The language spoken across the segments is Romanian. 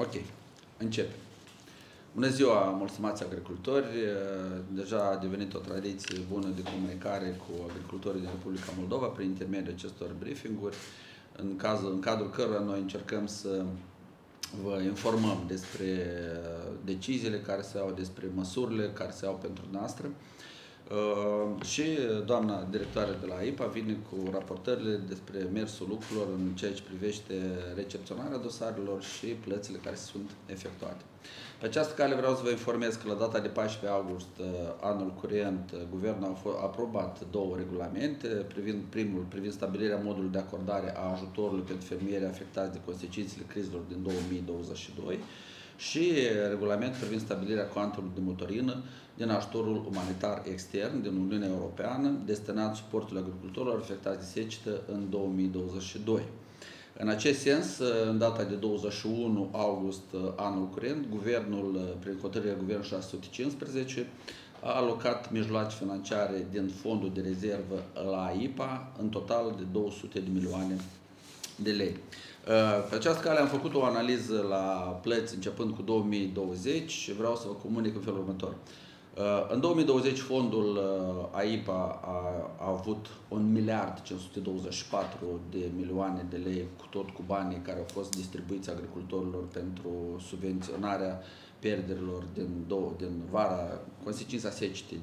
Ok, începem. Bună ziua, mulțumați agricultori! Deja a devenit o tradiție bună de comunicare cu agricultorii din Republica Moldova prin intermediul acestor briefinguri, în, cazul, în cadrul cărora noi încercăm să vă informăm despre deciziile care se iau, despre măsurile care se iau pentru noastră. Uh, și doamna directoare de la IPA vine cu raportările despre mersul lucrurilor în ceea ce privește recepționarea dosarelor și plățile care sunt efectuate. Pe această cale vreau să vă informez că la data de 14 august uh, anul curent, uh, Guvernul a aprobat două regulamente, privind primul, privind stabilirea modului de acordare a ajutorului pentru fermieri afectați de consecințele crizelor din 2022 și regulament privind stabilirea cuantumului de motorină din ajutorul umanitar extern din Uniunea Europeană destinat suportului agricultorilor afectați de secetă în 2022. În acest sens, în data de 21 august anul curent, Guvernul, prin hotărârea Guvernului 615, a alocat mijloace financiare din fondul de rezervă la IPA în total de 200 de milioane de lei. Uh, pe această cale am făcut o analiză la plăți începând cu 2020 și vreau să vă comunic în felul următor. Uh, în 2020 fondul uh, AIPA a, a avut 1 miliard 524 de milioane de lei cu tot cu banii care au fost distribuiți agricultorilor pentru subvenționarea pierderilor din, două, din vara, consecința secetei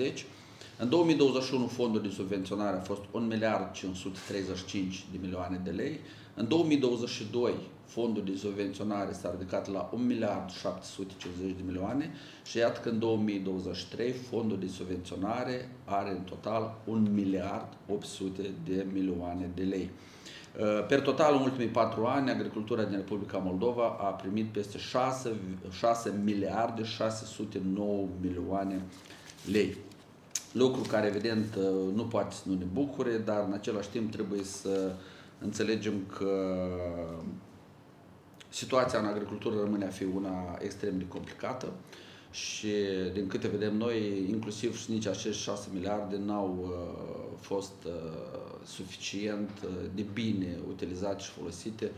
19-20. În 2021 fondul de subvenționare a fost 1 miliard 535 de milioane de lei. În 2022 fondul de subvenționare s-a ridicat la 1 miliard 750 de milioane și iată că în 2023 fondul de subvenționare are în total 1 miliard 800 de milioane de lei. Uh, per total, în ultimii patru ani, agricultura din Republica Moldova a primit peste 6, 6 miliarde 609 milioane lei. Lucru care, evident, uh, nu poate să nu ne bucure, dar în același timp trebuie să înțelegem că situația în agricultură rămâne a fi una extrem de complicată și din câte vedem noi, inclusiv și nici acești 6 miliarde n-au uh, fost uh, suficient uh, de bine utilizate și folosite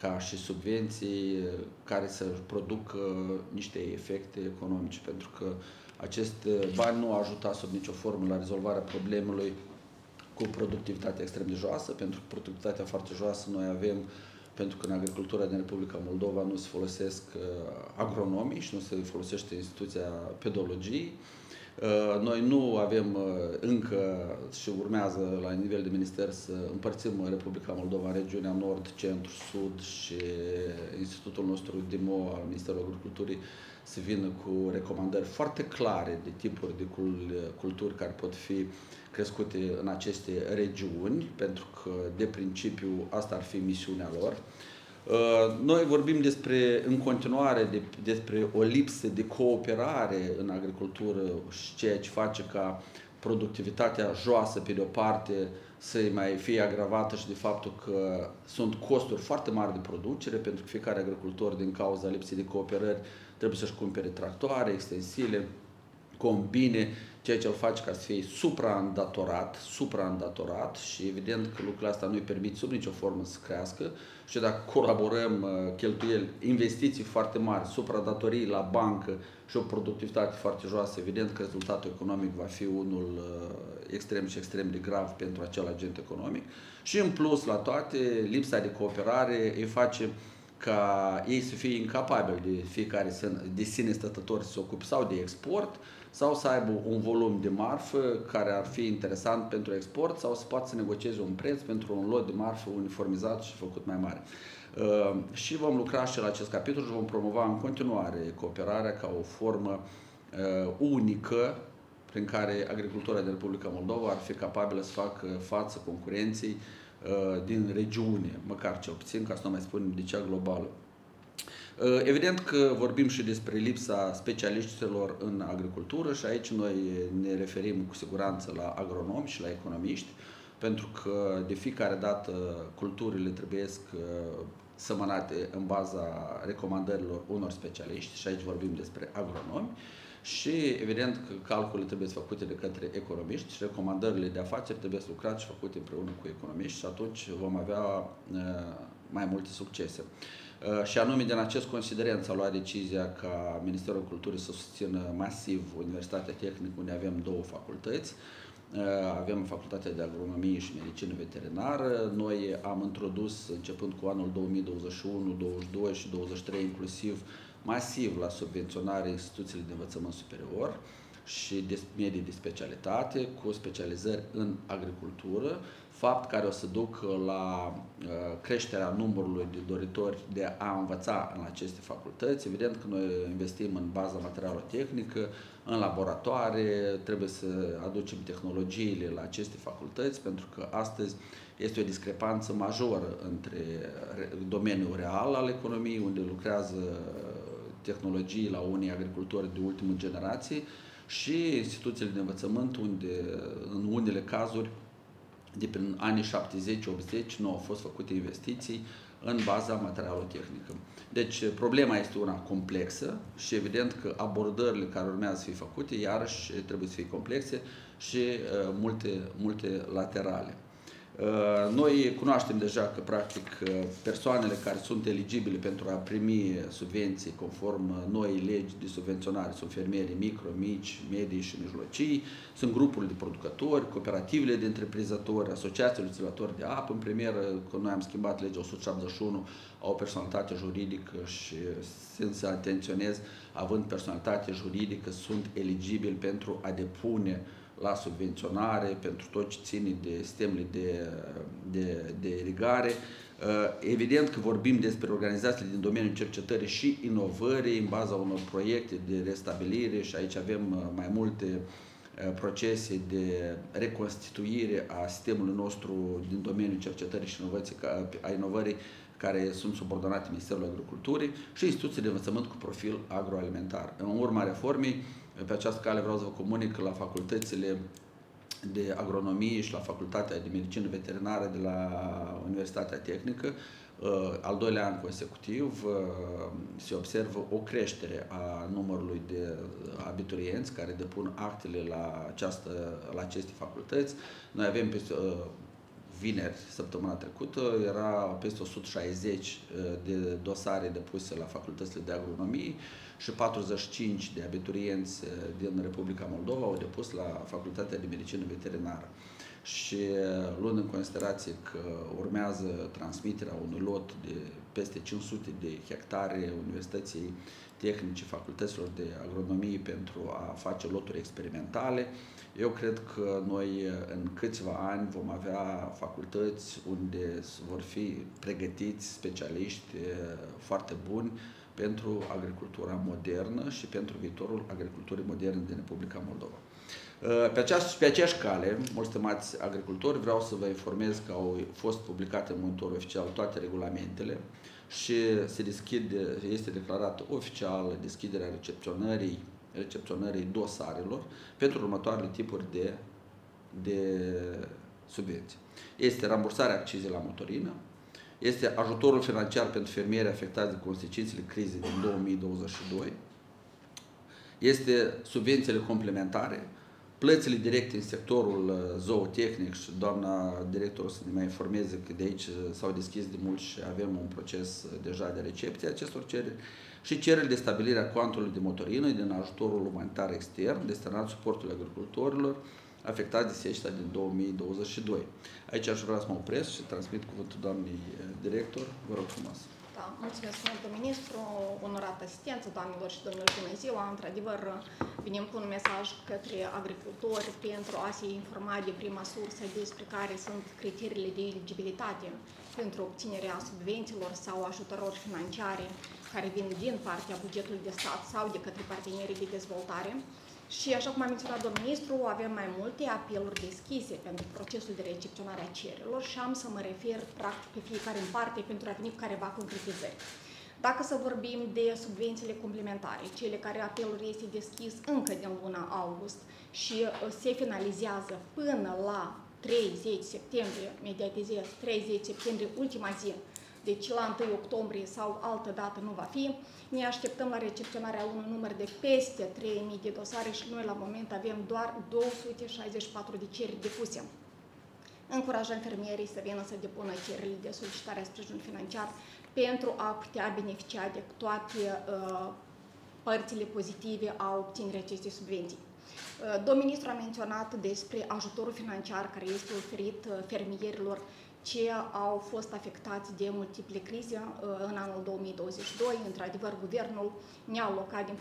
ca și subvenții uh, care să producă niște efecte economice, pentru că acest bani nu ajuta sub nicio formă la rezolvarea problemului cu productivitatea extrem de joasă, pentru că productivitatea foarte joasă noi avem pentru că în agricultura din Republica Moldova nu se folosesc uh, agronomii și nu se folosește instituția pedologiei. Uh, noi nu avem uh, încă și urmează la nivel de minister să împărțim Republica Moldova în regiunea Nord, Centru, Sud și Institutul nostru DIMO al Ministerului Agriculturii să vină cu recomandări foarte clare de tipuri de culturi care pot fi crescute în aceste regiuni, pentru că de principiu asta ar fi misiunea lor. Uh, noi vorbim despre, în continuare de, despre o lipsă de cooperare în agricultură și ceea ce face ca productivitatea joasă, pe de o parte, să mai fie agravată și de faptul că sunt costuri foarte mari de producere, pentru că fiecare agricultor, din cauza lipsei de cooperări, trebuie să-și cumpere tractoare, extensile, combine, ceea ce îl face ca să fie supraîndatorat, supraîndatorat și evident că lucrul ăsta nu îi permit sub nicio formă să crească și dacă colaborăm uh, cheltuieli, investiții foarte mari, supradatorii la bancă și o productivitate foarte joasă, evident că rezultatul economic va fi unul uh, extrem și extrem de grav pentru acel agent economic. Și în plus la toate, lipsa de cooperare îi face ca ei să fie incapabili de fiecare de sine stătător să se ocupe sau de export sau să aibă un volum de marfă care ar fi interesant pentru export sau să poată să negocieze un preț pentru un lot de marfă uniformizat și făcut mai mare. Uh, și vom lucra și la acest capitol și vom promova în continuare cooperarea ca o formă uh, unică prin care agricultura din Republica Moldova ar fi capabilă să facă față concurenței Uh, din regiune, măcar cel puțin, ca să nu mai spunem de cea globală. Uh, evident că vorbim și despre lipsa specialiștilor în agricultură și aici noi ne referim cu siguranță la agronomi și la economiști, pentru că de fiecare dată culturile trebuie uh, sămănate în baza recomandărilor unor specialiști și aici vorbim despre agronomi și evident că calculele trebuie să făcute de către economiști și recomandările de afaceri trebuie să lucrați și făcute împreună cu economiști și atunci vom avea uh, mai multe succese. Uh, și anume, din acest considerent s-a luat decizia ca Ministerul Culturii să susțină masiv Universitatea Tehnică, unde avem două facultăți. Uh, avem Facultatea de Agronomie și Medicină Veterinară. Noi am introdus, începând cu anul 2021, 2022 și 2023, inclusiv masiv la subvenționare instituțiile de învățământ superior și de medii de specialitate, cu specializări în agricultură, fapt care o să duc la uh, creșterea numărului de doritori de a învăța în aceste facultăți. Evident că noi investim în baza materială-tehnică, în laboratoare, trebuie să aducem tehnologiile la aceste facultăți, pentru că astăzi este o discrepanță majoră între domeniul real al economiei, unde lucrează tehnologii la unii agricultori de ultimă generație, și instituțiile de învățământ, unde în unele cazuri de prin anii 70-80 nu au fost făcute investiții în baza materialului tehnică. Deci problema este una complexă și evident că abordările care urmează să fie făcute iarăși trebuie să fie complexe și uh, multe, multe laterale. Uh, noi cunoaștem deja că, practic, uh, persoanele care sunt eligibile pentru a primi subvenții conform uh, noi legi de subvenționare sunt fermierii micro, mici, medii și mijlocii, sunt grupurile de producători, cooperativele de întreprinzători, asociațiile utilizatori de apă. În premieră, că noi am schimbat legea 171, au o personalitate juridică și sunt să atenționez, având personalitate juridică, sunt eligibili pentru a depune uh, la subvenționare pentru tot ce ține de sistemele de, de, de irigare. Uh, evident că vorbim despre organizațiile din domeniul cercetării și inovării în baza unor proiecte de restabilire și aici avem uh, mai multe uh, procese de reconstituire a sistemului nostru din domeniul cercetării și inovației, a inovării care sunt subordonate Ministerului Agriculturii și instituții de învățământ cu profil agroalimentar. În urma reformei, pe această cale vreau să vă comunic la facultățile de agronomie și la Facultatea de Medicină Veterinară de la Universitatea Tehnică, uh, al doilea an consecutiv uh, se observă o creștere a numărului de abiturienți care depun actele la, această, la aceste facultăți. Noi avem peste uh, vineri, săptămâna trecută, era peste 160 de dosare depuse la facultățile de agronomie și 45 de abiturienți din Republica Moldova au depus la Facultatea de Medicină Veterinară. Și luând în considerație că urmează transmiterea unui lot de peste 500 de hectare Universității Tehnice, facultăților de agronomie pentru a face loturi experimentale, eu cred că noi în câțiva ani vom avea facultăți unde vor fi pregătiți specialiști foarte buni pentru agricultura modernă și pentru viitorul agriculturii moderne din Republica Moldova. Uh, pe, aceast, pe aceeași cale, mulți stimați agricultori, vreau să vă informez că au fost publicate în monitorul oficial toate regulamentele și se deschide, este declarată oficial deschiderea recepționării, recepționării dosarelor pentru următoarele tipuri de, de subvenții. Este rambursarea accizei la motorină, este ajutorul financiar pentru fermieri afectați de consecințele crizei din 2022, este subvențiile complementare, plățile directe în sectorul uh, zootehnic și doamna director o să ne mai informeze că de aici uh, s-au deschis de mult și avem un proces uh, deja de recepție a acestor cereri și cereri de stabilire a contului de motorină din ajutorul umanitar extern destinat suportului agricultorilor, afectat de seceta din 2022. Aici aș vrea să mă opresc și transmit cuvântul doamnei eh, director. Vă rog frumos. Da, mulțumesc, domnul ministru, onorat asistență, doamnelor și domnilor, bună ziua. Într-adevăr, venim cu un mesaj către agricultori pentru a se informa de prima sursă despre care sunt criteriile de eligibilitate pentru obținerea subvențiilor sau ajutorări financiare care vin din partea bugetului de stat sau de către partenerii de dezvoltare. Și așa cum a menționat domnul ministru, avem mai multe apeluri deschise pentru procesul de recepționare a cererilor și am să mă refer practic pe fiecare în parte pentru a veni cu careva concretizări. Dacă să vorbim de subvențiile complementare, cele care apelul este deschis încă din luna august și uh, se finalizează până la 30 septembrie, mediatizez 30 septembrie, ultima zi deci la 1 octombrie sau altă dată nu va fi. Ne așteptăm la recepționarea unui număr de peste 3000 de dosare și noi la moment avem doar 264 de cereri depuse. încurajăm fermierii să vină să depună cererile de solicitare a sprijinului financiar pentru a putea beneficia de toate uh, părțile pozitive a obținerii acestei subvenții. Uh, domnul ministru a menționat despre ajutorul financiar care este oferit uh, fermierilor ce au fost afectați de multiple crize uh, în anul 2022. Într-adevăr, guvernul ne-a alocat din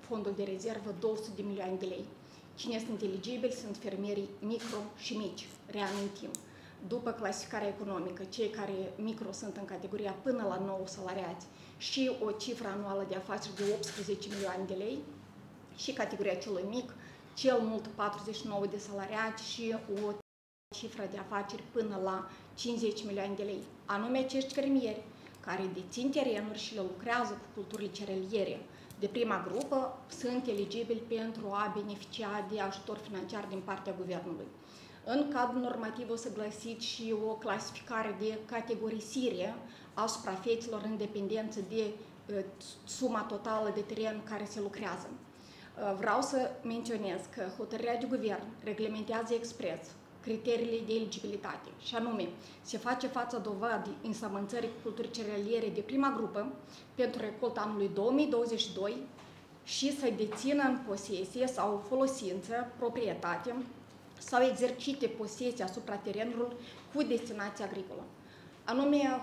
fondul de rezervă 200 de milioane de lei. Cine sunt eligibili sunt fermierii micro și mici, reamintim. După clasificarea economică, cei care micro sunt în categoria până la 9 salariați și o cifră anuală de afaceri de 18 milioane de lei și categoria celui mic, cel mult 49 de salariați și o cifră de afaceri până la 50 milioane de lei. Anume acești fermieri care dețin terenuri și le lucrează cu culturile cereliere de prima grupă sunt eligibili pentru a beneficia de ajutor financiar din partea guvernului. În cadrul normativ o să găsiți și o clasificare de categorisire a suprafețelor în dependență de uh, suma totală de teren care se lucrează. Uh, vreau să menționez că hotărârea de guvern reglementează expres criteriile de eligibilitate, și anume, se face față dovadii însămânțării culturii cerealiere de prima grupă pentru recolta anului 2022 și să dețină în posesie sau folosință, proprietate sau exercite posesia asupra terenurilor cu destinație agricolă. Anume,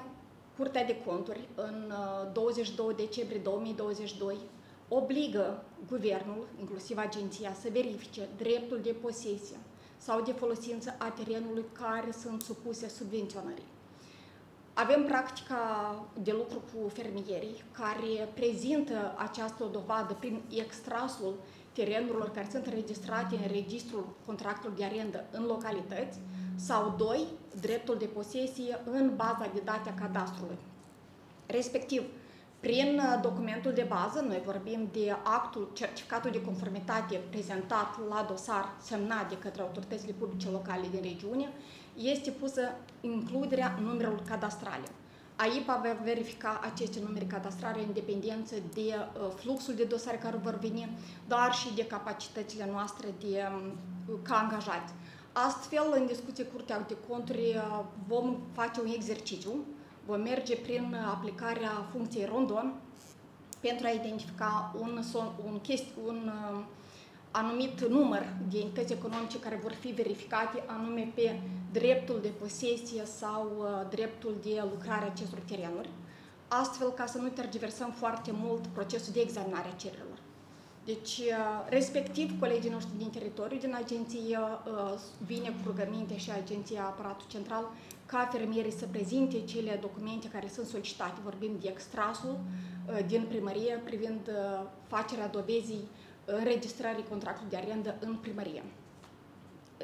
Curtea de Conturi, în 22 uh, decembrie 2022, obligă guvernul, inclusiv agenția, să verifice dreptul de posesie sau de folosință a terenului care sunt supuse subvenționării. Avem practica de lucru cu fermierii care prezintă această dovadă prin extrasul terenurilor care sunt înregistrate în registrul contractului de arendă în localități sau, doi, dreptul de posesie în baza de date a cadastrului. Respectiv, prin uh, documentul de bază, noi vorbim de actul, certificatul de conformitate prezentat la dosar semnat de către autoritățile publice locale din regiune, este pusă includerea numerelor cadastrale. AIPA va verifica aceste numere cadastrale în dependență de uh, fluxul de dosare care vor veni, dar și de capacitățile noastre de, um, ca angajați. Astfel, în discuție Curtea de Conturi, uh, vom face un exercițiu vom merge prin aplicarea funcției rondon pentru a identifica un, un, chesti, un uh, anumit număr de entități economice care vor fi verificate anume pe dreptul de posesie sau uh, dreptul de lucrare a acestor terenuri, astfel ca să nu tergiversăm foarte mult procesul de examinare a cererilor. Deci, uh, respectiv, colegii noștri din teritoriu, din agenție, uh, vine cu rugăminte și agenția aparatul central ca fermierii să prezinte cele documente care sunt solicitate. Vorbim de extrasul uh, din primărie privind facerea dovezii înregistrării contractului de arendă în primărie.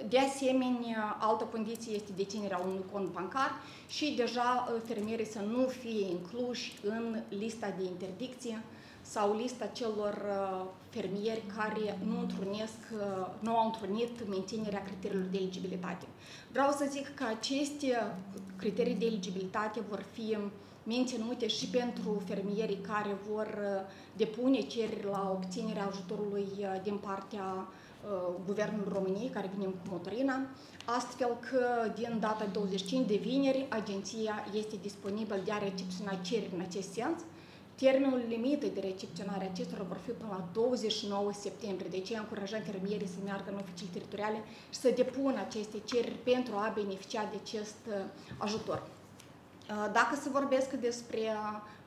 De asemenea, altă condiție este deținerea unui cont bancar și deja fermierii să nu fie incluși în lista de interdicție sau lista celor uh, fermieri care nu întrunesc, uh, nu au întrunit menținerea criteriilor de eligibilitate. Vreau să zic că aceste criterii de eligibilitate vor fi menținute și pentru fermierii care vor uh, depune cereri la obținerea ajutorului din partea Guvernului României, care vine cu motorina, astfel că din data 25 de vineri agenția este disponibilă de a recepționa cereri în acest sens, Termenul limită de recepționare a acestora vor fi până la 29 septembrie, deci încurajăm fermierii să meargă în oficii teritoriale și să depună aceste cereri pentru a beneficia de acest uh, ajutor. Uh, dacă se vorbesc despre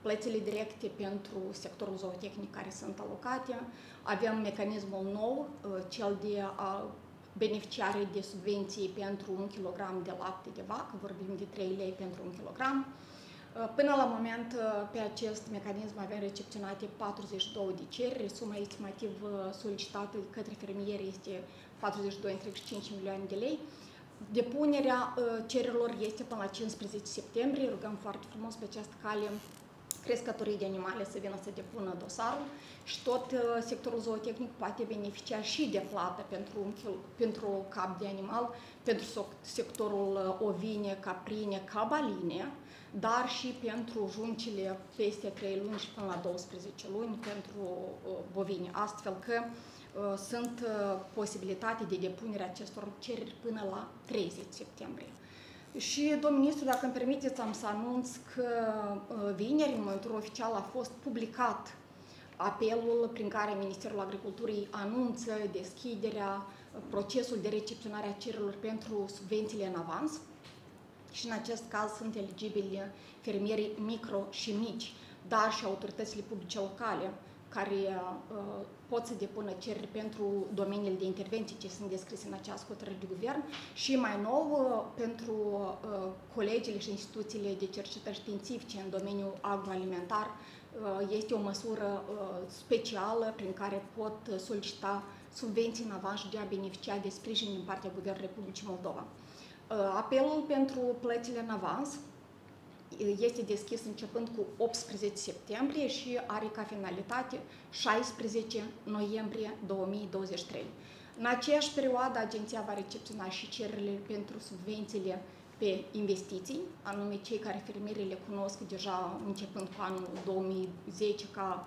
plățile directe pentru sectorul zootehnic care sunt alocate, avem mecanismul nou, uh, cel de beneficiare de subvenții pentru un kilogram de lapte de vacă, vorbim de 3 lei pentru un kilogram, Uh, până la moment, uh, pe acest mecanism avem recepționate 42 de cereri, suma estimativ uh, solicitată către fermieri este 42,5 milioane de lei. Depunerea cererilor este până la 15 septembrie, rugăm foarte frumos pe această cale crescătorii de animale să vină să depună dosarul și tot sectorul zootehnic poate beneficia și de plată pentru, un kil, pentru cap de animal, pentru sectorul ovine, caprine, cabaline, dar și pentru juncile peste 3 luni și până la 12 luni pentru uh, bovine, astfel că uh, sunt uh, posibilitate de depunere acestor cereri până la 30 septembrie. Și, domnul ministru, dacă îmi permiteți, am să anunț că vineri, în momentul oficial, a fost publicat apelul prin care Ministerul Agriculturii anunță deschiderea, procesul de recepționare a cererilor pentru subvențiile în avans. Și în acest caz sunt eligibili fermierii micro și mici, dar și autoritățile publice locale, care uh, pot să depună cereri pentru domeniile de intervenție ce sunt descrise în această hotărâre de guvern și mai nou uh, pentru uh, colegiile și instituțiile de cercetări științifice în domeniul agroalimentar uh, este o măsură uh, specială prin care pot solicita subvenții în avans și de a beneficia de sprijin din partea Guvernului Republicii Moldova. Uh, apelul pentru plățile în avans este deschis începând cu 18 septembrie și are ca finalitate 16 noiembrie 2023. În aceeași perioadă, agenția va recepționa și cererile pentru subvențiile pe investiții, anume cei care fermierii le cunosc deja începând cu anul 2010 ca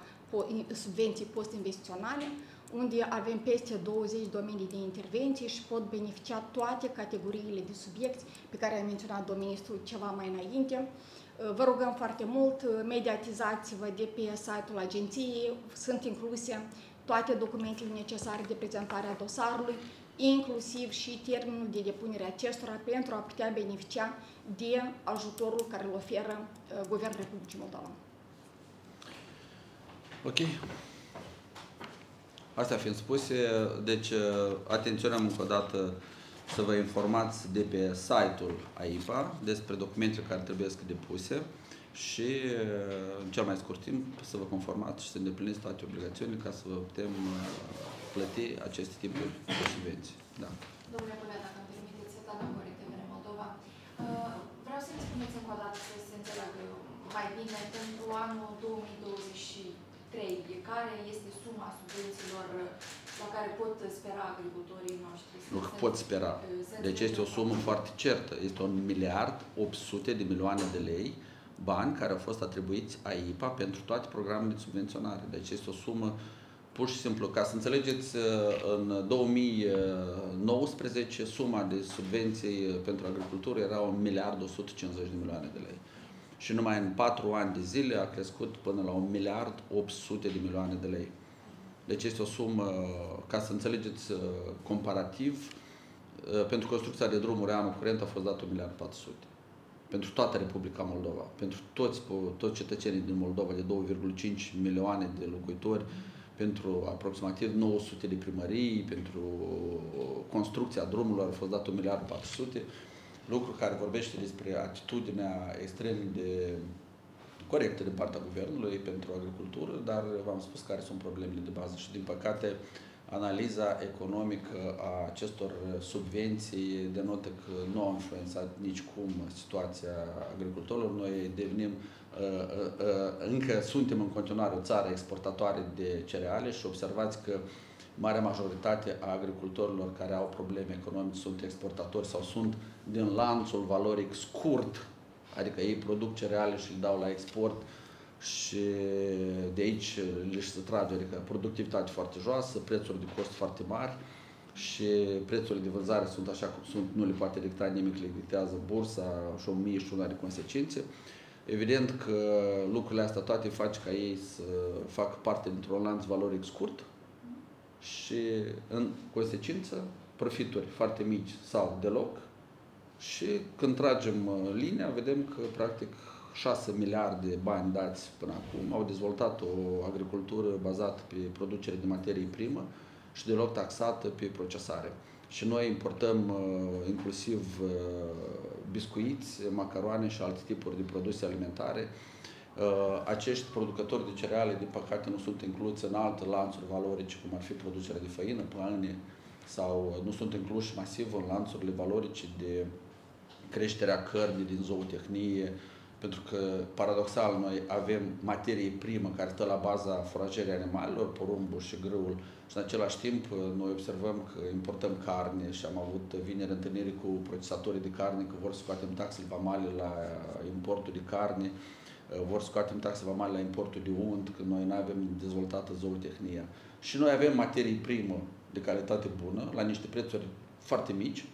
subvenții post-investiționale, unde avem peste 20 domenii de intervenție și pot beneficia toate categoriile de subiecti pe care a menționat domnul ministru ceva mai înainte. Vă rugăm foarte mult, mediatizați-vă de pe site-ul agenției, sunt incluse toate documentele necesare de prezentare a dosarului, inclusiv și termenul de depunere acestora pentru a putea beneficia de ajutorul care îl oferă uh, Guvernul Republicii Moldova. Ok. Astea fiind spuse, deci uh, atenționăm încă o dată să vă informați de pe site-ul AIPA despre documentele care trebuie să depuse și în cel mai scurt timp să vă conformați și să îndepliniți toate obligațiunile ca să vă putem uh, plăti aceste tipuri de subvenții. Da. Domnule Colea, dacă îmi permiteți, Tata Mori, TVR Moldova, uh, vreau să-mi spuneți încă o dată să se înțeleagă mai bine pentru anul 2023, care este suma subvențiilor la care pot spera agricultorii noștri? Nu pot spera. Deci este o sumă foarte certă. Este un miliard 800 de milioane de lei bani care au fost atribuiți AIPA pentru toate programele de subvenționare. Deci este o sumă pur și simplu, ca să înțelegeți, în 2019 suma de subvenții pentru agricultură era 1 miliard 150 de milioane de lei. Și numai în 4 ani de zile a crescut până la 1 miliard 800 de milioane de lei. Deci este o sumă, ca să înțelegeți comparativ, pentru construcția de drumuri anul curent a fost dat 1 miliard 400 pentru toată Republica Moldova, pentru toți, toți cetățenii din Moldova de 2,5 milioane de locuitori, pentru aproximativ 900 de primării, pentru construcția drumurilor a fost dat 1 miliard 400, lucru care vorbește despre atitudinea extrem de corectă din partea guvernului pentru agricultură, dar v-am spus care sunt problemele de bază și din păcate analiza economică a acestor subvenții denotă că nu au influențat nici cum situația agricultorilor. Noi devenim, uh, uh, uh, încă suntem în continuare o țară exportatoare de cereale și observați că marea majoritate a agricultorilor care au probleme economice sunt exportatori sau sunt din lanțul valoric scurt, adică ei produc cereale și le dau la export, și de aici le se trage, adică productivitate foarte joasă, prețuri de cost foarte mari și prețurile de vânzare sunt așa cum sunt, nu le poate dicta nimic, le dictează bursa și o mie și una de consecințe. Evident că lucrurile astea toate fac ca ei să facă parte dintr-un lanț valoric scurt și în consecință profituri foarte mici sau deloc și când tragem uh, linia vedem că practic 6 miliarde de bani dați până acum, au dezvoltat o agricultură bazată pe producere de materie primă și deloc taxată pe procesare. Și noi importăm uh, inclusiv uh, biscuiți, macaroane și alte tipuri de produse alimentare. Uh, acești producători de cereale, din păcate, nu sunt incluți în alte lanțuri valorice, cum ar fi producerea de făină, pâine, sau nu sunt incluși masiv în lanțurile valorice de creșterea cărnii din zootehnie, pentru că, paradoxal, noi avem materie primă care stă la baza forajerii animalelor, porumbul și grâul, și în același timp noi observăm că importăm carne și am avut vineri întâlniri cu procesatorii de carne că vor scoatem taxele vamale la importul de carne, vor scoatem taxe vamale la importul de unt, că noi nu avem dezvoltată zootehnia. Și noi avem materie primă de calitate bună, la niște prețuri foarte mici,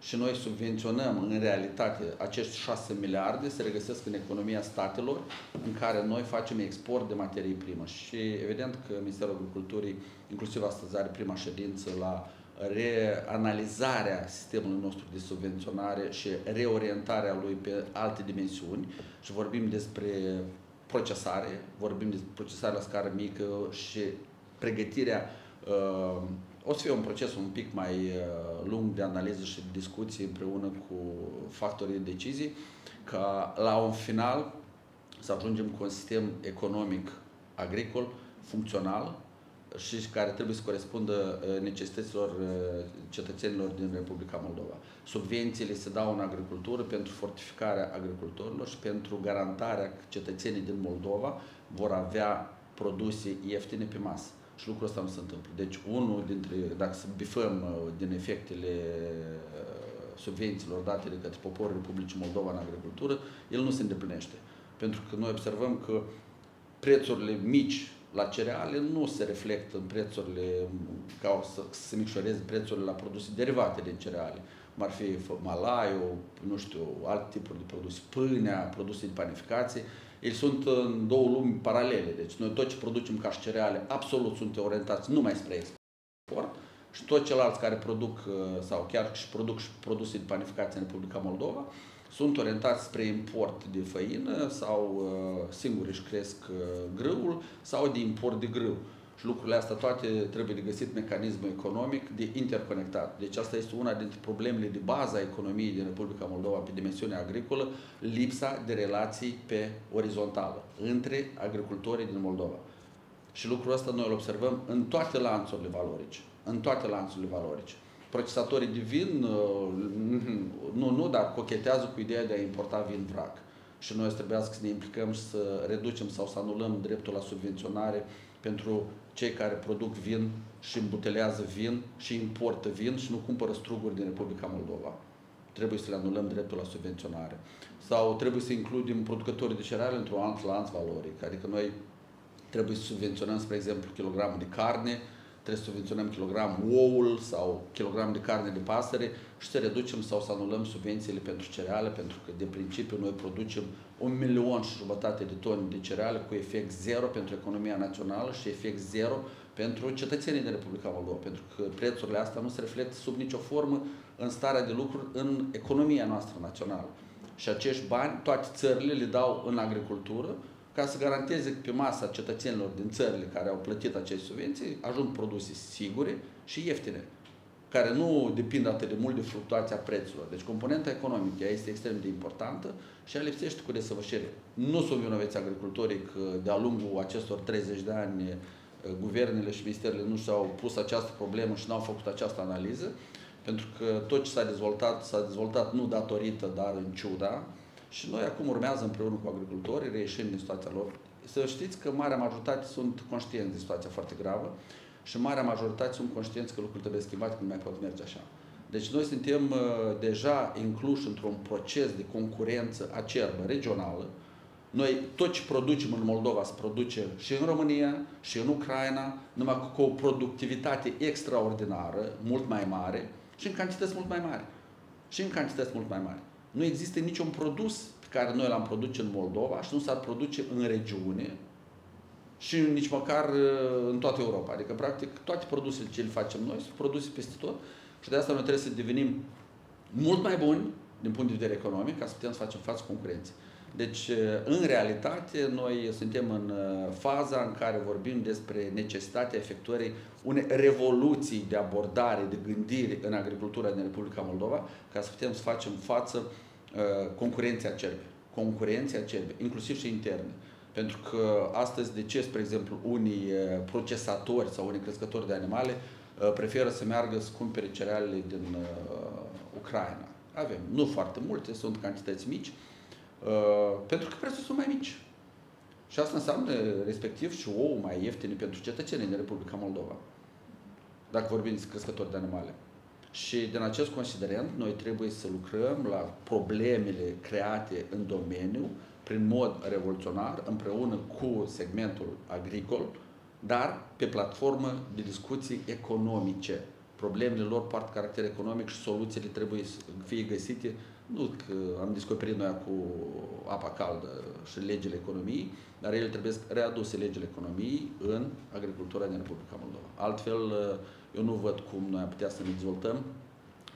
și noi subvenționăm în realitate acești 6 miliarde se regăsesc în economia statelor în care noi facem export de materii primă și evident că Ministerul Agriculturii inclusiv astăzi are prima ședință la reanalizarea sistemului nostru de subvenționare și reorientarea lui pe alte dimensiuni și vorbim despre procesare, vorbim despre procesare la scară mică și pregătirea uh, o să fie un proces un pic mai uh, lung de analiză și de discuții împreună cu factorii de decizii, ca la un final să ajungem cu un sistem economic agricol, funcțional și care trebuie să corespundă uh, necesităților uh, cetățenilor din Republica Moldova. Subvențiile se dau în agricultură pentru fortificarea agricultorilor și pentru garantarea că cetățenii din Moldova vor avea produse ieftine pe masă. Și lucrul ăsta nu se întâmplă. Deci unul dintre, dacă să bifăm uh, din efectele uh, subvențiilor date de către poporul Republicii Moldova în agricultură, el nu se îndeplinește. Pentru că noi observăm că prețurile mici la cereale nu se reflectă în prețurile, ca să, să se micșoreze prețurile la produse derivate din cereale, cum ar fi malaiul, nu știu, alt tipuri de produse, pâinea, produse de panificație, ei sunt în două lumi paralele. Deci noi tot ce producem ca și cereale absolut sunt orientați numai spre export și tot ceilalți care produc uh, sau chiar și produc și produse de panificație în Republica Moldova sunt orientați spre import de făină sau uh, singuri își cresc uh, grâul sau de import de grâu. Și lucrurile astea toate trebuie de găsit mecanismul economic de interconectat. Deci asta este una dintre problemele de bază a economiei din Republica Moldova pe dimensiunea agricolă, lipsa de relații pe orizontală între agricultorii din Moldova. Și lucrul ăsta noi îl observăm în toate lanțurile valorice. În toate lanțurile valorice. Procesatorii de vin, uh, nu, nu, dar cochetează cu ideea de a importa vin vrac. Și noi trebuie să ne implicăm și să reducem sau să anulăm dreptul la subvenționare pentru cei care produc vin și îmbutelează vin și importă vin și nu cumpără struguri din Republica Moldova. Trebuie să le anulăm dreptul la subvenționare. Sau trebuie să includem producătorii de cereale într-un alt lanț valoric. Adică noi trebuie să subvenționăm, spre exemplu, kilogramul de carne, trebuie să subvenționăm kilogram oul sau kilogram de carne de pasăre și să reducem sau să anulăm subvențiile pentru cereale, pentru că de principiu noi producem un milion și jumătate de tone de cereale cu efect zero pentru economia națională și efect zero pentru cetățenii din Republica Moldova, pentru că prețurile astea nu se reflectă sub nicio formă în starea de lucruri în economia noastră națională. Și acești bani, toate țările le dau în agricultură, ca să garanteze că pe masa cetățenilor din țările care au plătit aceste subvenții ajung produse sigure și ieftine, care nu depind atât de mult de fluctuația prețurilor. Deci componenta economică este extrem de importantă și ea lipsește cu desăvârșire. Nu sunt vinoveți agricultorii că de-a lungul acestor 30 de ani eh, guvernele și ministerele nu și-au pus această problemă și n-au făcut această analiză, pentru că tot ce s-a dezvoltat, s-a dezvoltat nu datorită, dar în ciuda, și noi acum urmează împreună cu agricultorii, reieșind din situația lor. Să știți că marea majoritate sunt conștienți de situația foarte gravă și marea majoritate sunt conștienți că lucrurile trebuie schimbate, că nu mai pot merge așa. Deci noi suntem uh, deja incluși într-un proces de concurență acerbă regională. Noi tot ce producem în Moldova se produce și în România și în Ucraina, numai cu o productivitate extraordinară, mult mai mare și în cantități mult mai mari. Și în cantități mult mai mari. Nu există niciun produs pe care noi l-am produce în Moldova și nu s-ar produce în regiune și nici măcar uh, în toată Europa. Adică, practic, toate produsele ce le facem noi sunt produse peste tot și de asta noi trebuie să devenim mult mai buni din punct de vedere economic ca să putem să facem față concurenței. Deci, uh, în realitate, noi suntem în uh, faza în care vorbim despre necesitatea efectuării unei revoluții de abordare, de gândire în agricultura din Republica Moldova, ca să putem să facem față Uh, concurenței acerbe. Concurenței acerbe, inclusiv și interne. Pentru că astăzi, de ce, spre exemplu, unii uh, procesatori sau unii crescători de animale uh, preferă să meargă să cumpere cerealele din Ucraina? Avem, nu foarte multe, sunt cantități mici, pentru că prețurile sunt mai mici. Și asta înseamnă respectiv și ou mai ieftine pentru cetățenii din Republica Moldova. Dacă vorbim despre crescători de animale. Și din acest considerent, noi trebuie să lucrăm la problemele create în domeniu prin mod revoluționar, împreună cu segmentul agricol, dar pe platformă de discuții economice. problemele lor poartă caracter economic și soluțiile trebuie să fie găsite. Nu că am descoperit noi cu apa caldă și legile economiei, dar ele trebuie readuse legile economiei în agricultura din Republica Moldova. Altfel, eu nu văd cum noi am putea să ne dezvoltăm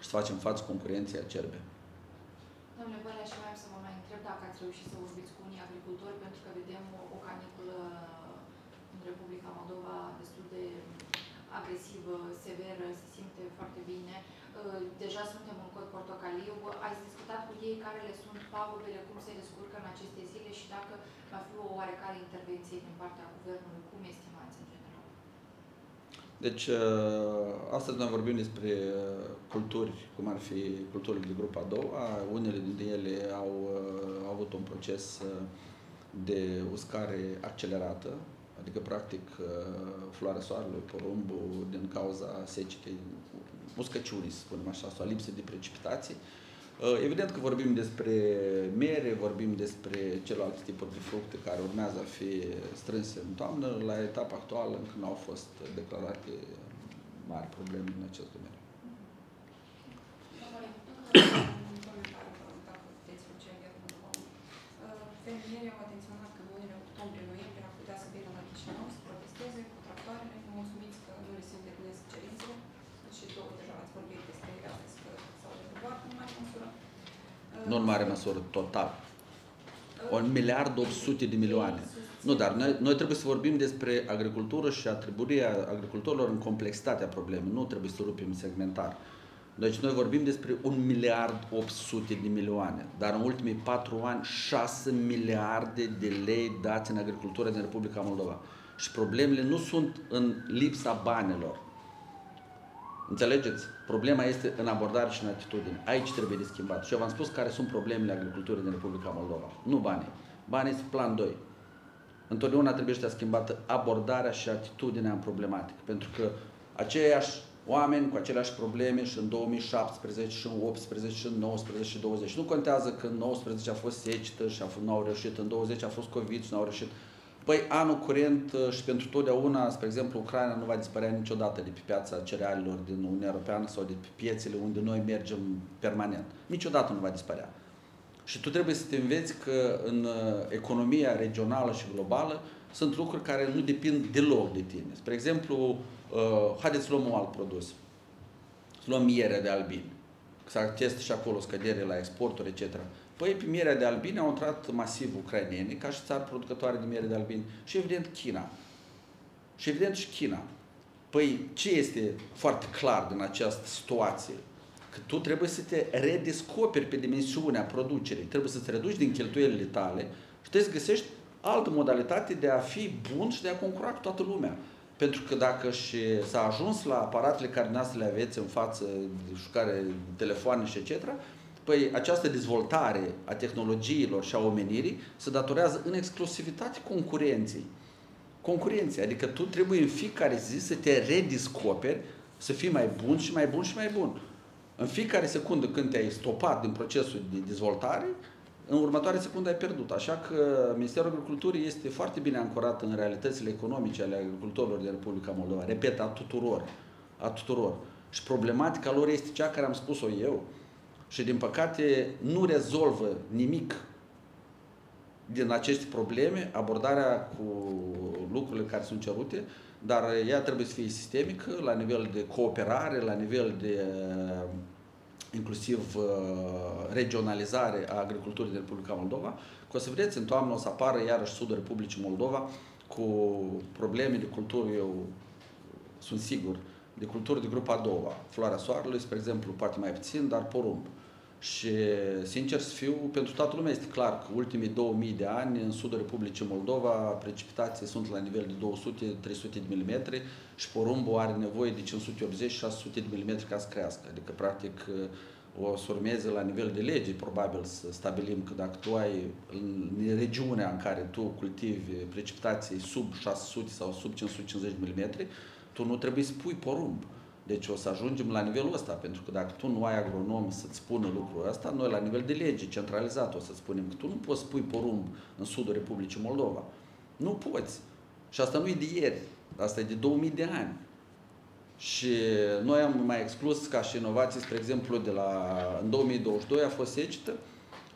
și să facem față concurenței acerbe. Domnule Bălea, și mai am să mă mai întreb dacă ați reușit să vorbiți cu unii agricultori, pentru că vedem o, o caniculă în Republica Moldova destul de agresivă, severă, se simte foarte bine. Uh, deja suntem în cod portocaliu. Ați discutat cu ei care le sunt pagubele, cum se descurcă în aceste zile și dacă va fi o oarecare intervenție din partea guvernului, cum estimați în general? Deci, uh, astăzi noi vorbim despre uh, culturi, cum ar fi culturile de grupa a doua. Unele dintre ele au, au avut un proces de uscare accelerată, adică practic floarea soarelui, porumbul, din cauza secetei uscăciunii, să spunem așa, sau lipsă de precipitații. Uh, evident că vorbim despre mere, vorbim despre celelalte tipuri de fructe care urmează a fi strânse în toamnă. La etapa actuală încă nu au fost declarate mari probleme în acest domeniu. Fermierii au atenționat că în lunile octombrie-noiembrie ar putea să vină la Chișinău să protesteze cu tractoarele, mulțumiți că nu le se îndeplinesc cerințele și două deja ați vorbit despre astăzi că s-au rezolvat în mare măsură. Nu în mare măsură, total. Un miliard 800 de milioane. Nu, dar noi, noi trebuie să vorbim despre agricultură și atribuirea agricultorilor în complexitatea problemei. Nu trebuie să rupem segmentar. Deci noi vorbim despre un miliard 800 de milioane, dar în ultimii patru ani 6 miliarde de lei dați în agricultură din Republica Moldova. Și problemele nu sunt în lipsa banilor. Înțelegeți? Problema este în abordare și în atitudine. Aici trebuie de schimbat. Și eu v-am spus care sunt problemele agriculturii din Republica Moldova. Nu banii. Banii sunt plan 2. Întotdeauna trebuie să schimbată abordarea și atitudinea în problematică. Pentru că aceiași oameni cu aceleași probleme și în 2017, și în 18, și în 19, și 20. Nu contează că în 19 a fost secetă și a fost, nu au reușit, în 20 a fost COVID și nu au reușit. Păi anul curent uh, și pentru totdeauna, spre exemplu, Ucraina nu va dispărea niciodată de pe piața cerealelor din Uniunea Europeană sau de pe piețele unde noi mergem permanent. Niciodată nu va dispărea. Și tu trebuie să te înveți că în uh, economia regională și globală sunt lucruri care nu depind deloc de tine. Spre exemplu, Uh, haideți să luăm un alt produs. Să luăm mierea de albini. Să attestă și acolo scădere la exporturi, etc. Păi pe mierea de albini au intrat masiv ucraineni ca și țară producătoare de miere de albini și evident China. Și evident și China. Păi ce este foarte clar din această situație? Că tu trebuie să te redescoperi pe dimensiunea producerii. Trebuie să-ți reduci din cheltuielile tale și trebuie să găsești altă modalitate de a fi bun și de a concura cu toată lumea. Pentru că dacă și s-a ajuns la aparatele care noastre le aveți în față, care telefoane și etc., păi această dezvoltare a tehnologiilor și a omenirii se datorează în exclusivitate concurenței. Concurenței, adică tu trebuie în fiecare zi să te redescoperi, să fii mai bun și mai bun și mai bun. În fiecare secundă când te-ai stopat din procesul de dezvoltare, în următoarea secundă ai pierdut. Așa că Ministerul Agriculturii este foarte bine ancorat în realitățile economice ale agricultorilor din Republica Moldova. Repet, a tuturor. A tuturor. Și problematica lor este cea care am spus-o eu. Și din păcate nu rezolvă nimic din aceste probleme, abordarea cu lucrurile care sunt cerute, dar ea trebuie să fie sistemică, la nivel de cooperare, la nivel de inclusiv uh, regionalizare a agriculturii din Republica Moldova, că o să vedeți în toamnă o să apară iarăși sudul Republicii Moldova cu probleme de cultură, eu sunt sigur, de cultură de grupa a doua. Floarea soarelui, spre exemplu, poate mai puțin, dar porumb. Și, sincer să fiu, pentru toată lumea este clar că ultimii 2000 de ani în sudul Republicii Moldova precipitații sunt la nivel de 200-300 de mm și porumbul are nevoie de 580-600 de mm ca să crească. Adică, practic, o să urmeze la nivel de lege, probabil, să stabilim că dacă tu ai în regiunea în care tu cultivi precipitații sub 600 sau sub 550 mm, tu nu trebuie să pui porumb. Deci o să ajungem la nivelul ăsta, pentru că dacă tu nu ai agronom să-ți spună lucrul ăsta, noi la nivel de lege centralizat o să spunem că tu nu poți pui porumb în sudul Republicii Moldova. Nu poți. Și asta nu e de ieri, asta e de 2000 de ani. Și noi am mai exclus ca și inovații, spre exemplu, de la, în 2022 a fost secetă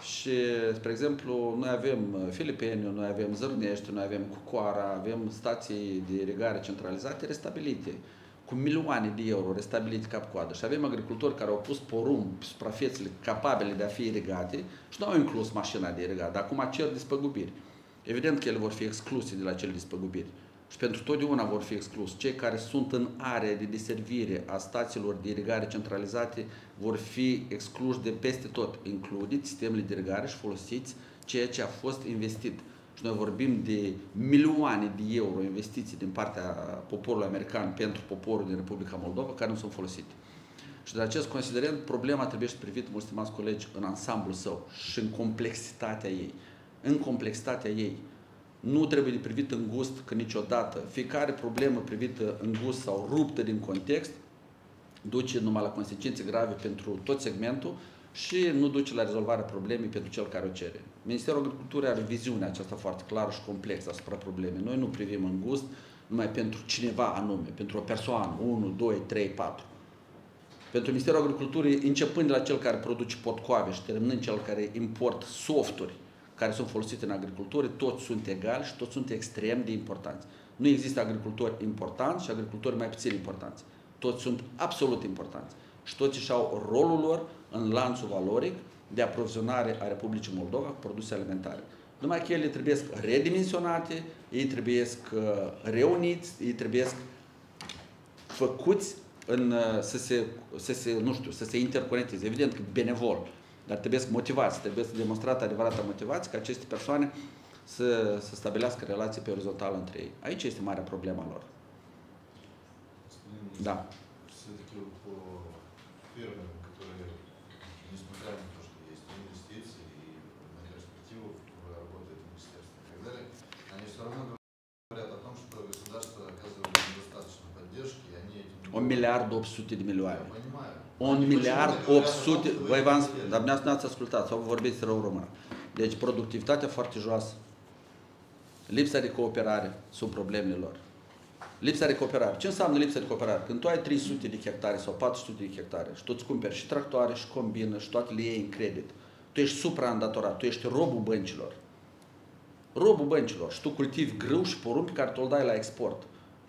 și, spre exemplu, noi avem Filipeniu, noi avem Zărnești, noi avem Cucoara, avem stații de irigare centralizate restabilite cu milioane de euro restabilite cap-coadă și avem agricultori care au pus porumb pe suprafețele capabile de a fi irigate și nu au inclus mașina de irigat, dar acum cer despăgubiri. Evident că ele vor fi excluse de la cele despăgubiri. Și pentru totdeauna vor fi exclus. Cei care sunt în area de deservire a stațiilor de irigare centralizate vor fi excluși de peste tot. Includiți sistemele de irigare și folosiți ceea ce a fost investit. Și noi vorbim de milioane de euro investiții din partea poporului american pentru poporul din Republica Moldova care nu sunt folosite. Și de acest considerent, problema trebuie să privită, mulți stimați colegi, în ansamblul său și în complexitatea ei. În complexitatea ei. Nu trebuie de privit în gust că niciodată. Fiecare problemă privită în gust sau ruptă din context duce numai la consecințe grave pentru tot segmentul și nu duce la rezolvarea problemei pentru cel care o cere. Ministerul Agriculturii are viziunea aceasta foarte clară și complexă asupra problemei. Noi nu privim în gust numai pentru cineva anume, pentru o persoană, 1, 2, 3, 4. Pentru Ministerul Agriculturii, începând de la cel care produce potcoave și terminând cel care import softuri care sunt folosite în agricultură, toți sunt egali și toți sunt extrem de importanți. Nu există agricultori importanți și agricultori mai puțin importanți. Toți sunt absolut importanți și toți își au rolul lor în lanțul valoric de aprovizionare a Republicii Moldova cu produse alimentare. Numai că ele trebuie redimensionate, ei trebuie uh, reuniți, ei trebuie făcuți în, uh, să, se, să, se, nu știu, să se interconecteze. Evident că benevol, dar trebuie să motivați, trebuie să demonstrată adevărată motivație ca aceste persoane să, să stabilească relații pe orizontală între ei. Aici este marea problema lor. Da. Un miliard 800 de milioane. Un miliard 800, voi v-am spus, dar dumneavoastră n-ați ascultat sau vorbiți rău român. Deci productivitatea foarte joasă. Lipsa de cooperare sunt problemele lor. Lipsa de cooperare. Ce înseamnă lipsa de cooperare? Când tu ai 300 de hectare sau 400 de hectare și tu îți cumperi și tractoare și combină și toate le iei în credit, tu ești supraîndatorat, tu ești robul băncilor. Robul băncilor și tu cultivi grâu și porumb pe care tu îl dai la export.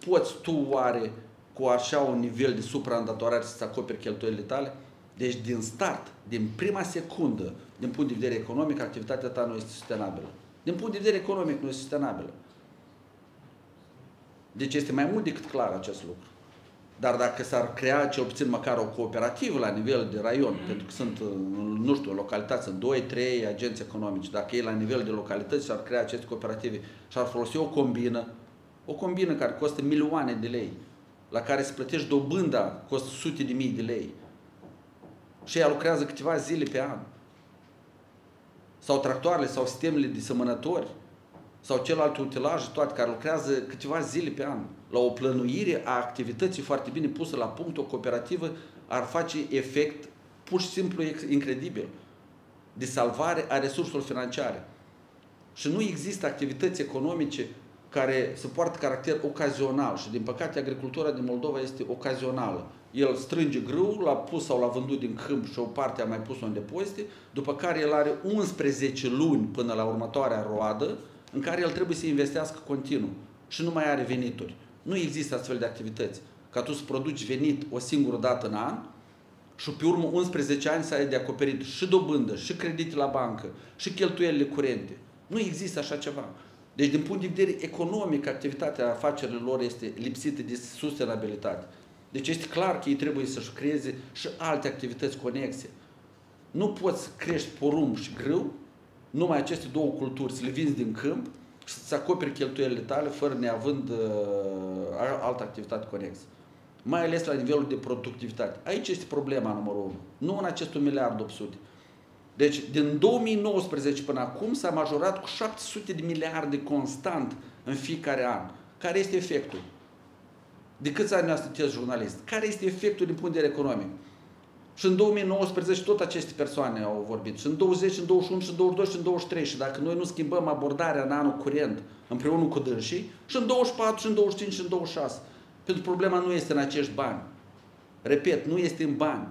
Poți tu oare cu așa un nivel de supraîndatorare să-ți acoperi cheltuielile tale? Deci din start, din prima secundă, din punct de vedere economic, activitatea ta nu este sustenabilă. Din punct de vedere economic nu este sustenabilă. Deci este mai mult decât clar acest lucru. Dar dacă s-ar crea cel puțin măcar o cooperativă la nivel de raion, mm. pentru că sunt, nu știu, localități, sunt 2-3 agenți economici, dacă ei la nivel de localități s-ar crea aceste cooperative și ar folosi o combină, o combină care costă milioane de lei, la care se plătește dobânda, costă sute de mii de lei, și ea lucrează câteva zile pe an, sau tractoarele, sau sistemele de sămănători, sau celelalte utilaje, toate care lucrează câteva zile pe an, la o plănuire a activității foarte bine pusă la punct, o cooperativă ar face efect pur și simplu incredibil de salvare a resurselor financiare. Și nu există activități economice care să poartă caracter ocazional și din păcate agricultura din Moldova este ocazională. El strânge grâu, l-a pus sau l-a vândut din câmp și o parte a mai pus-o în depozite, după care el are 11 luni până la următoarea roadă, în care el trebuie să investească continuu și nu mai are venituri. Nu există astfel de activități. Ca tu să produci venit o singură dată în an și pe urmă 11 ani să ai de acoperit și dobândă, și credite la bancă, și cheltuielile curente. Nu există așa ceva. Deci, din punct de vedere economic, activitatea afacerilor lor este lipsită de sustenabilitate. Deci este clar că ei trebuie să-și creeze și alte activități conexe. Nu poți să crești porumb și grâu numai aceste două culturi, să le vinzi din câmp și să-ți acoperi cheltuielile tale fără neavând uh, altă activitate conexă. Mai ales la nivelul de productivitate. Aici este problema numărul 1. Nu în acest 1 miliard 800. Deci, din 2019 până acum s-a majorat cu 700 de miliarde constant în fiecare an. Care este efectul? De câți ani sunteți jurnalist? Care este efectul din punct de vedere economic? Și în 2019 tot aceste persoane au vorbit. Și în 20, în 21, și în 22, și în 23. Și dacă noi nu schimbăm abordarea în anul curent împreună cu dânsii, și în 24, și în 25, și în 26. Pentru că problema nu este în acești bani. Repet, nu este în bani,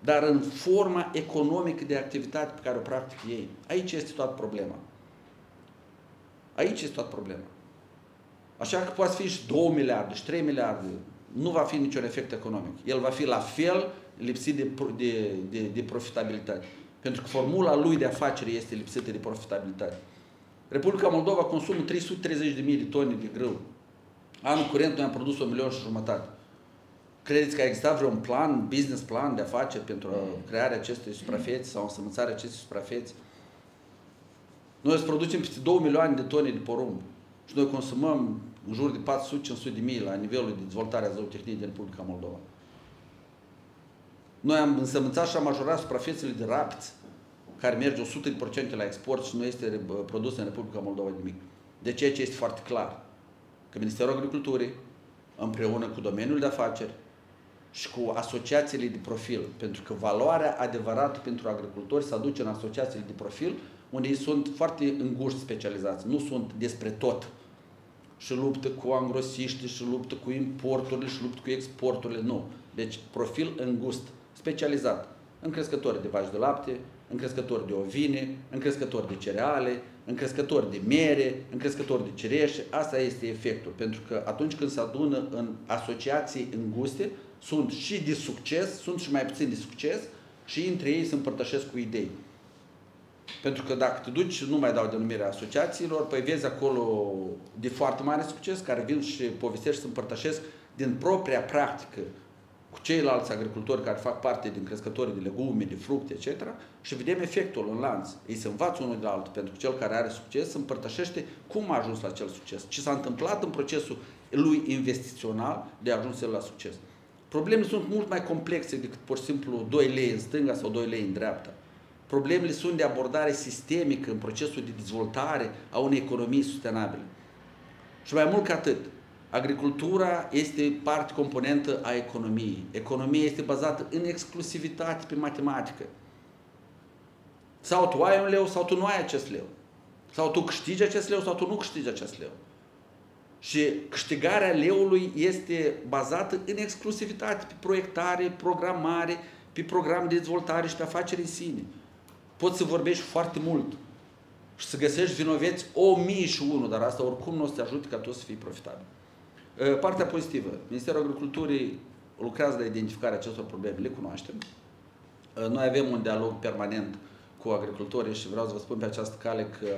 dar în forma economică de activitate pe care o practic ei. Aici este toată problema. Aici este toată problema. Așa că poate fi și 2 miliarde și 3 miliarde. Nu va fi niciun efect economic. El va fi la fel lipsit de, de, de, de profitabilitate. Pentru că formula lui de afaceri este lipsită de profitabilitate. Republica Moldova consumă 330.000 de tone de grâu. Anul curent noi am produs o milion și jumătate. Credeți că a existat vreun plan, business plan de afaceri pentru crearea acestei suprafețe sau însămânțarea acestei suprafețe? Noi îți producem peste 2 milioane de tone de porumb și noi consumăm în jur de 400-500 de mii la nivelul de dezvoltare a zootehniei din Republica Moldova. Noi am însămânțat și am majorat suprafețele de rapți, care merge 100% la export și nu este produs în Republica Moldova nimic. De ceea ce este foarte clar că Ministerul Agriculturii, împreună cu domeniul de afaceri și cu asociațiile de profil, pentru că valoarea adevărată pentru agricultori se aduce în asociațiile de profil, unde ei sunt foarte înguști specializați, nu sunt despre tot. Și luptă cu angrosiști, și luptă cu importurile, și luptă cu exporturile, nu. Deci profil îngust, specializat, în crescători de vaci de lapte, în crescători de ovine, în crescători de cereale, în crescători de mere, în crescători de cireșe. Asta este efectul, pentru că atunci când se adună în asociații înguste, sunt și de succes, sunt și mai puțin de succes și între ei se împărtășesc cu idei. Pentru că dacă te duci, nu mai dau denumirea asociațiilor, păi vezi acolo de foarte mare succes, care vin și povestesc și se împărtășesc din propria practică cu ceilalți agricultori care fac parte din crescătorii de legume, de fructe, etc. și vedem efectul în lanț. Ei se învață unul de altul, pentru că cel care are succes împărtășește cum a ajuns la acel succes, ce s-a întâmplat în procesul lui investițional de a ajunge la succes. Problemele sunt mult mai complexe decât pur și simplu 2 lei în stânga sau 2 lei în dreapta. Problemele sunt de abordare sistemică în procesul de dezvoltare a unei economii sustenabile. Și mai mult ca atât, agricultura este parte componentă a economiei. Economia este bazată în exclusivitate pe matematică. Sau tu ai un leu sau tu nu ai acest leu. Sau tu câștigi acest leu sau tu nu câștigi acest leu. Și câștigarea leului este bazată în exclusivitate pe proiectare, programare, pe program de dezvoltare și pe afaceri în sine. Poți să vorbești foarte mult și să găsești vinoveți o mie și unul, dar asta oricum nu o să te ajute ca tu să fii profitabil. Ă, partea pozitivă. Ministerul Agriculturii lucrează la identificarea acestor probleme, le cunoaștem. Ă, noi avem un dialog permanent cu agricultorii și vreau să vă spun pe această cale că ă,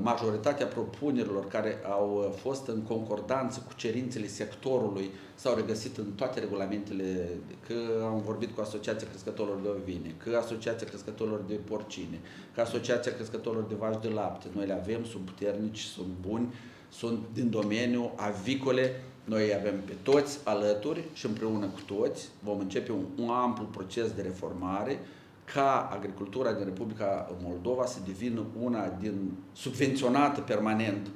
majoritatea propunerilor care au fost în concordanță cu cerințele sectorului s-au regăsit în toate regulamentele, că am vorbit cu Asociația Crescătorilor de Ovine, că Asociația Crescătorilor de Porcine, că Asociația Crescătorilor de Vaci de Lapte. Noi le avem, sunt puternici, sunt buni, sunt din domeniul avicole, noi avem pe toți alături și împreună cu toți vom începe un, un amplu proces de reformare ca agricultura din Republica Moldova să devină una din subvenționată permanent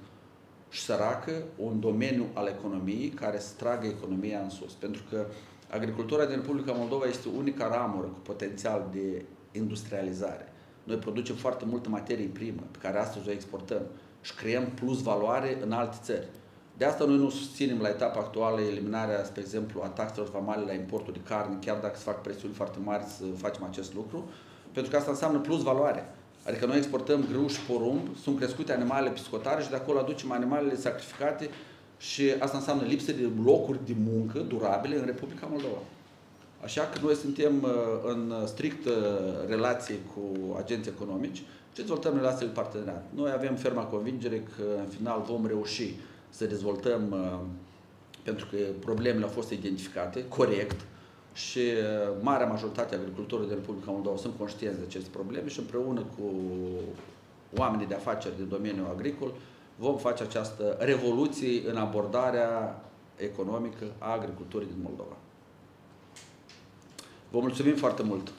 și săracă, un domeniu al economiei care să tragă economia în sus. Pentru că agricultura din Republica Moldova este unica ramură cu potențial de industrializare. Noi producem foarte multă materie primă pe care astăzi o exportăm și creăm plus valoare în alte țări. De asta noi nu susținem la etapa actuală eliminarea, spre exemplu, a taxelor vamale la importul de carne, chiar dacă se fac presiuni foarte mari să facem acest lucru, pentru că asta înseamnă plus valoare. Adică noi exportăm grâu și porumb, sunt crescute animale piscotare și de acolo aducem animalele sacrificate și asta înseamnă lipsă de locuri de muncă durabile în Republica Moldova. Așa că noi suntem uh, în strict relație cu agenții economici și dezvoltăm relațiile de parteneriat. Noi avem ferma convingere că în final vom reuși să dezvoltăm, uh, pentru că problemele au fost identificate corect și uh, marea majoritate a agricultorilor din Republica Moldova sunt conștienți de aceste probleme și împreună cu oamenii de afaceri din domeniul agricol vom face această revoluție în abordarea economică a agriculturii din Moldova. Vă mulțumim foarte mult!